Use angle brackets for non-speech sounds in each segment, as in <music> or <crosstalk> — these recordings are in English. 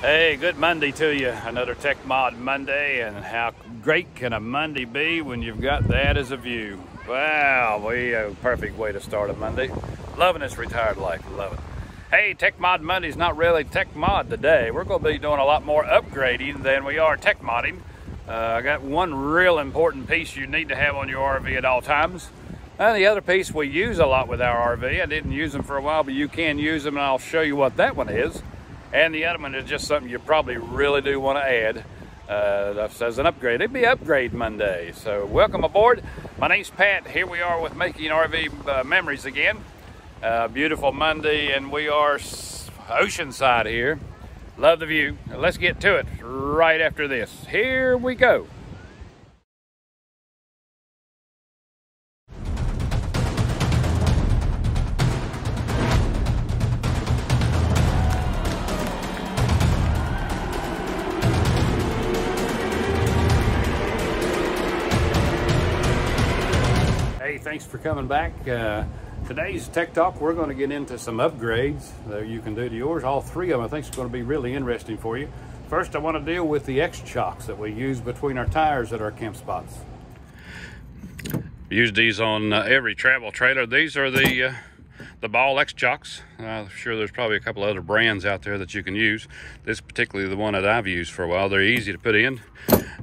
Hey, good Monday to you. Another Tech Mod Monday, and how great can a Monday be when you've got that as a view? Wow, we a perfect way to start a Monday. Loving this retired life, love it. Hey, Tech Mod Monday's not really Tech Mod today. We're going to be doing a lot more upgrading than we are Tech Modding. Uh, I got one real important piece you need to have on your RV at all times. And the other piece we use a lot with our RV. I didn't use them for a while, but you can use them, and I'll show you what that one is. And the other is just something you probably really do want to add uh, as an upgrade. It'd be Upgrade Monday. So welcome aboard. My name's Pat. Here we are with Making RV uh, Memories again. Uh, beautiful Monday, and we are oceanside here. Love the view. Let's get to it right after this. Here we go. Thanks for coming back. Uh, today's Tech Talk, we're going to get into some upgrades that you can do to yours. All three of them I think is going to be really interesting for you. First, I want to deal with the X-Chocks that we use between our tires at our camp spots. Use these on uh, every travel trailer. These are the uh, the BAL X-Chocks. Uh, I'm sure there's probably a couple other brands out there that you can use. This particularly the one that I've used for a while. They're easy to put in.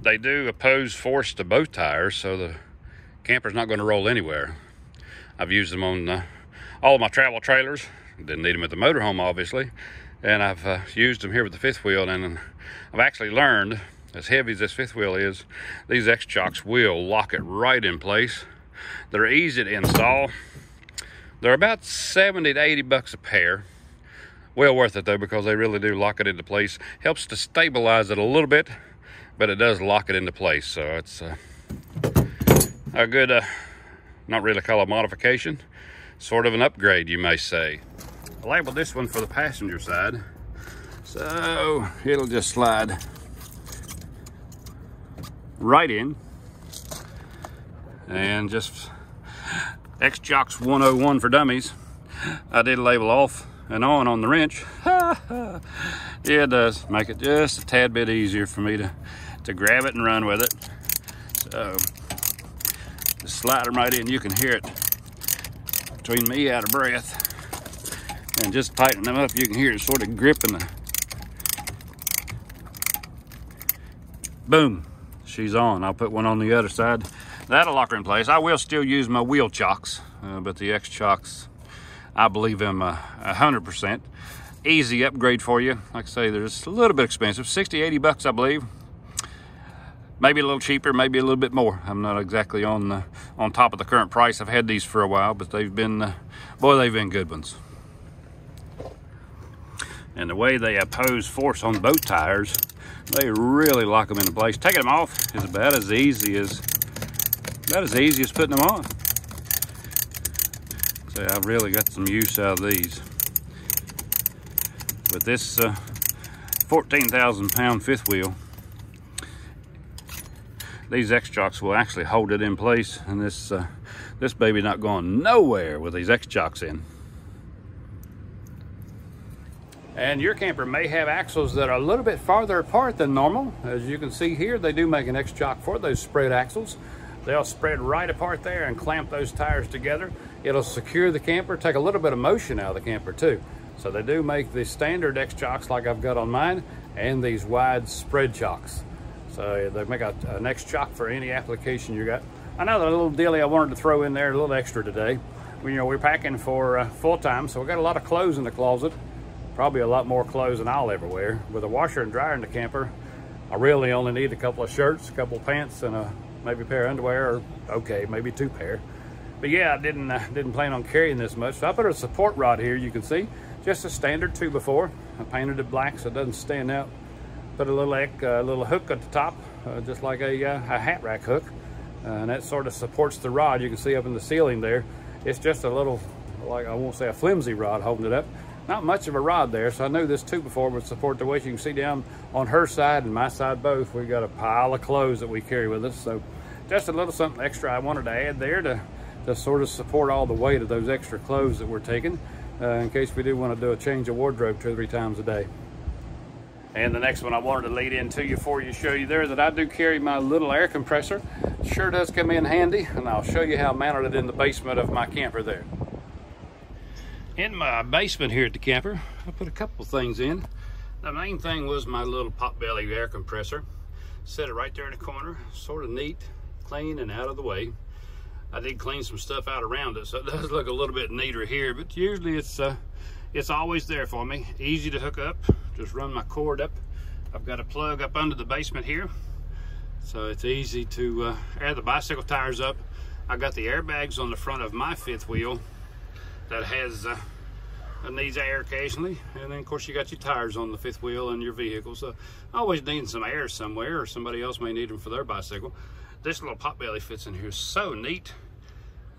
They do oppose force to both tires, so the camper's not going to roll anywhere. I've used them on uh, all of my travel trailers. Didn't need them at the motorhome, obviously. And I've uh, used them here with the fifth wheel, and I've actually learned, as heavy as this fifth wheel is, these X-Chocks will lock it right in place. They're easy to install. They're about 70 to 80 bucks a pair. Well worth it though, because they really do lock it into place. Helps to stabilize it a little bit, but it does lock it into place. So it's uh, a good, uh, not really call it modification, sort of an upgrade, you may say. I labeled this one for the passenger side, so it'll just slide right in and just X-Chocks 101 for dummies. I did label off and on on the wrench. yeah, <laughs> it does make it just a tad bit easier for me to, to grab it and run with it. So just slide them right in. You can hear it between me out of breath and just tighten them up. You can hear it sort of gripping the. Boom, she's on. I'll put one on the other side. That'll lock her in place. I will still use my wheel chocks, uh, but the X chocks, I believe them uh, a hundred percent. Easy upgrade for you. Like I say, they're just a little bit expensive, 60, 80 bucks, I believe maybe a little cheaper, maybe a little bit more. I'm not exactly on the, on top of the current price. I've had these for a while, but they've been, uh, boy, they've been good ones. And the way they oppose force on both tires, they really lock them into place. Taking them off is about as easy as, about as easy as putting them on. So I've really got some use out of these. With this uh, 14,000 pound fifth wheel, these X-Chocks will actually hold it in place and this uh, this baby not going nowhere with these X-Chocks in. And your camper may have axles that are a little bit farther apart than normal. As you can see here, they do make an X-Chock for those spread axles. They'll spread right apart there and clamp those tires together. It'll secure the camper, take a little bit of motion out of the camper too. So they do make the standard X-Chocks like I've got on mine and these wide spread chocks. So they make a, X-Chock for any application you got. Another little dilly I wanted to throw in there, a little extra today. We, you know, we're packing for uh, full time, so we got a lot of clothes in the closet. Probably a lot more clothes than I'll ever wear. With a washer and dryer in the camper, I really only need a couple of shirts, a couple of pants, and a, maybe a pair of underwear, or okay, maybe two pair. But yeah, I didn't uh, didn't plan on carrying this much. So I put a support rod here, you can see, just a standard two-by-four. I painted it black so it doesn't stand out put a little uh, little hook at the top, uh, just like a, uh, a, hat rack hook. Uh, and that sort of supports the rod. You can see up in the ceiling there. It's just a little, like I won't say a flimsy rod holding it up. Not much of a rod there, so I knew this two-by-four would support the weight. You can see down on her side and my side both, we've got a pile of clothes that we carry with us. So just a little something extra I wanted to add there to, to sort of support all the weight of those extra clothes that we're taking uh, in case we do want to do a change of wardrobe two or three times a day. And the next one I wanted to lead into you for you, show you there that I do carry my little air compressor. Sure does come in handy, and I'll show you how I mounted it in the basement of my camper there. In my basement here at the camper, I put a couple things in. The main thing was my little potbelly air compressor. Set it right there in the corner, sort of neat, clean, and out of the way. I did clean some stuff out around it, so it does look a little bit neater here, but usually it's uh, it's always there for me. Easy to hook up, just run my cord up. I've got a plug up under the basement here, so it's easy to uh, air the bicycle tires up. I got the airbags on the front of my fifth wheel that has uh, needs air occasionally, and then of course you got your tires on the fifth wheel and your vehicle. So always needing some air somewhere, or somebody else may need them for their bicycle. This little potbelly fits in here so neat.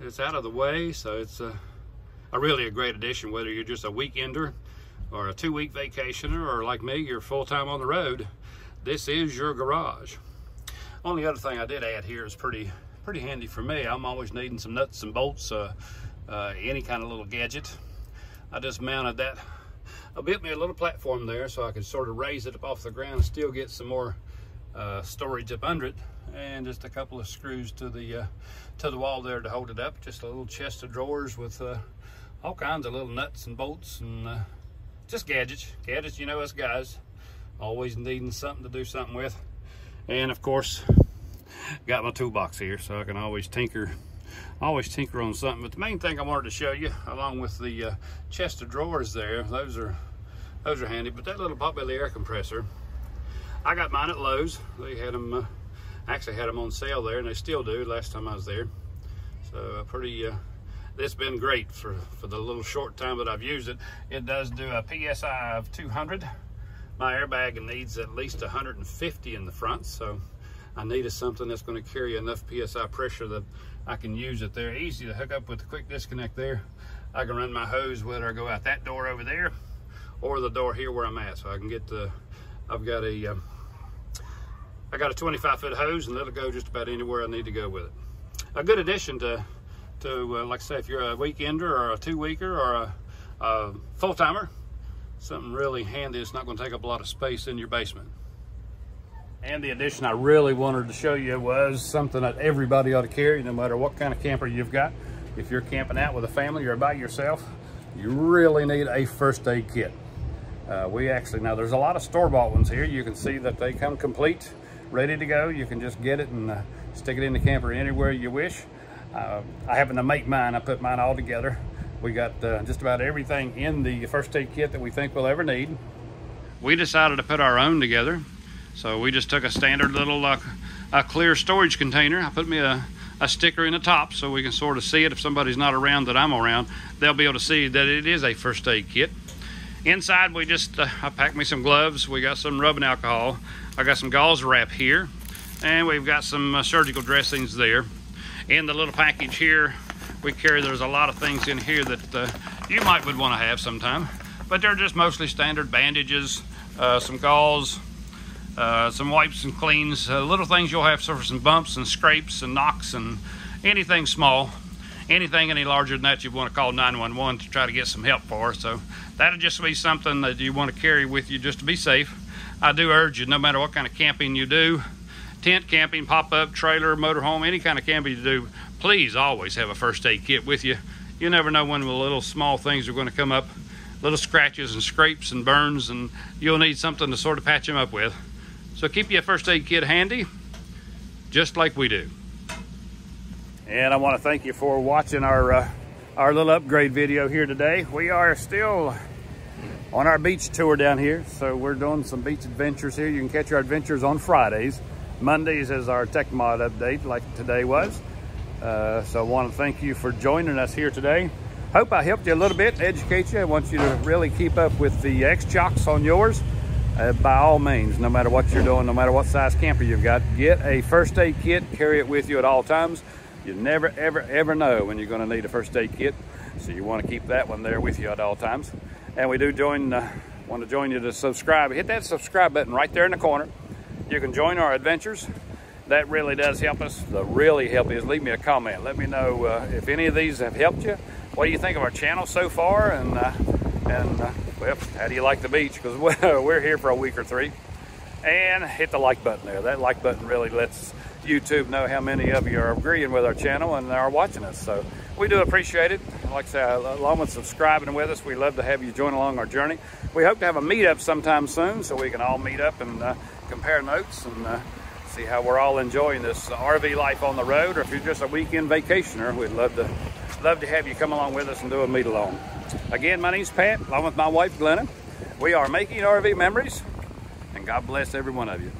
It's out of the way, so it's a, a really a great addition, whether you're just a weekender or a two-week vacationer, or like me, you're full-time on the road, this is your garage. Only other thing I did add here is pretty pretty handy for me. I'm always needing some nuts and bolts, uh, uh, any kind of little gadget. I just mounted that. I built me a little platform there so I could sort of raise it up off the ground and still get some more uh, storage up under it and just a couple of screws to the uh, to the wall there to hold it up. Just a little chest of drawers with uh, all kinds of little nuts and bolts and uh, just gadgets. Gadgets, you know us guys, always needing something to do something with. And of course, got my toolbox here so I can always tinker always tinker on something. But the main thing I wanted to show you, along with the uh, chest of drawers there, those are those are handy. But that little potbelly air compressor, I got mine at Lowe's. They had them, uh, actually had them on sale there, and they still do. Last time I was there, so uh, pretty. Uh, it's been great for for the little short time that I've used it. It does do a PSI of 200. My airbag needs at least 150 in the front, so I needed something that's going to carry enough PSI pressure that I can use it there. Easy to hook up with a quick disconnect there. I can run my hose whether I go out that door over there or the door here where I'm at. So I can get the, I've got a, um, I got a 25 foot hose and it'll go just about anywhere I need to go with it. A good addition to, to uh, like I say, if you're a weekender or a two weeker or a, a full timer, something really handy. It's not going to take up a lot of space in your basement. And the addition I really wanted to show you was something that everybody ought to carry, no matter what kind of camper you've got. If you're camping out with a family or by yourself, you really need a first aid kit. Uh, we actually, now there's a lot of store-bought ones here. You can see that they come complete, ready to go. You can just get it and uh, stick it in the camper anywhere you wish. Uh, I happen to make mine. I put mine all together. We got uh, just about everything in the first aid kit that we think we'll ever need. We decided to put our own together. So we just took a standard little uh, a clear storage container. I put me a, a sticker in the top so we can sort of see it. If somebody's not around that I'm around, they'll be able to see that it is a first aid kit. Inside, we just, uh, I packed me some gloves. We got some rubbing alcohol. I got some gauze wrap here. And we've got some uh, surgical dressings there. In the little package here, we carry, there's a lot of things in here that uh, you might would want to have sometime. But they're just mostly standard bandages, uh, some gauze, uh, some wipes and cleans, uh, little things you'll have for some bumps and scrapes and knocks and anything small. Anything any larger than that you want to call 911 to try to get some help for. So that'll just be something that you want to carry with you just to be safe. I do urge you, no matter what kind of camping you do, tent camping, pop-up, trailer, motorhome, any kind of camping you do, please always have a first aid kit with you. You never know when the little small things are going to come up, little scratches and scrapes and burns, and you'll need something to sort of patch them up with. So keep your first aid kit handy, just like we do. And I want to thank you for watching our uh, our little upgrade video here today. We are still on our beach tour down here. So we're doing some beach adventures here. You can catch our adventures on Fridays. Mondays is our Tech Mod update like today was. Uh, so I want to thank you for joining us here today. Hope I helped you a little bit, educate you. I want you to really keep up with the X-Chocks on yours uh, by all means, no matter what you're doing, no matter what size camper you've got, get a first aid kit, carry it with you at all times. You never, ever, ever know when you're gonna need a first aid kit. So you wanna keep that one there with you at all times. And we do join, uh, want to join you to subscribe. Hit that subscribe button right there in the corner. You can join our adventures. That really does help us. The really help is leave me a comment. Let me know uh, if any of these have helped you. What do you think of our channel so far? And, uh, and uh, well, how do you like the beach? Because <laughs> we're here for a week or three. And hit the like button there. That like button really lets YouTube know how many of you are agreeing with our channel and are watching us. So we do appreciate it. Like I say, along with subscribing with us, we love to have you join along our journey. We hope to have a meetup sometime soon so we can all meet up and uh, compare notes and uh, see how we're all enjoying this RV life on the road. Or if you're just a weekend vacationer, we'd love to love to have you come along with us and do a meet along. Again, my name's Pat, along with my wife Glenna. We are making RV memories, and God bless every one of you.